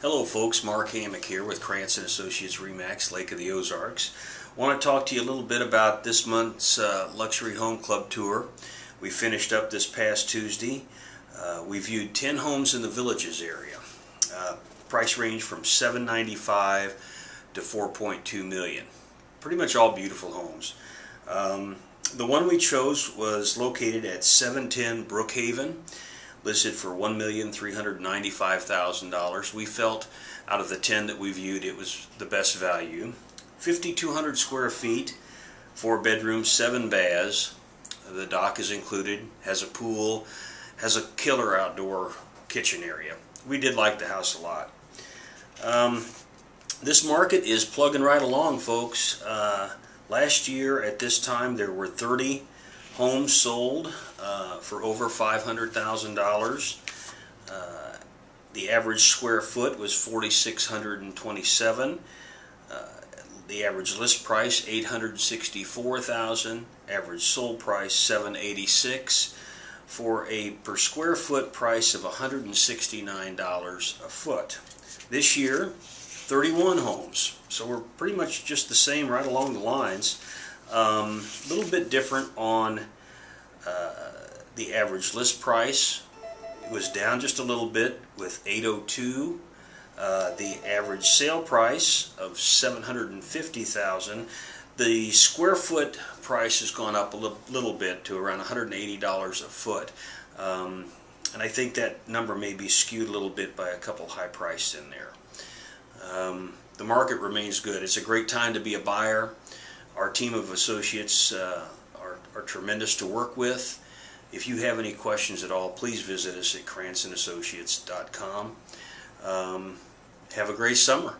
Hello folks, Marc Hammack here with Krantz and Associates RE/MAX, Lake of the Ozarks. want to talk to you a little bit about this month's uh, Luxury Home Club Tour. We finished up this past Tuesday. Uh, we viewed 10 homes in the Villages area. Uh, price range from 795 to 4.2 million. Pretty much all beautiful homes. Um, the one we chose was located at 710 Brookhaven listed for $1,395,000. We felt out of the 10 that we viewed it was the best value. 5,200 square feet, four bedrooms, seven baths. The dock is included, has a pool, has a killer outdoor kitchen area. We did like the house a lot. Um, this market is plugging right along, folks. Uh, last year at this time there were 30 homes sold uh, for over $500,000. Uh, the average square foot was 4,627. Uh, the average list price 864,000. Average sold price 786 for a per square foot price of $169 a foot. This year, 31 homes. So we're pretty much just the same right along the lines. A um, little bit different on uh, the average list price. It was down just a little bit with 802. Uh, the average sale price of 750,000. The square foot price has gone up a little, little bit to around $180 a foot. Um, and I think that number may be skewed a little bit by a couple high priced in there. Um, the market remains good. It's a great time to be a buyer. Our team of associates uh, are, are tremendous to work with. If you have any questions at all, please visit us at krantzassociates.com. Um, have a great summer.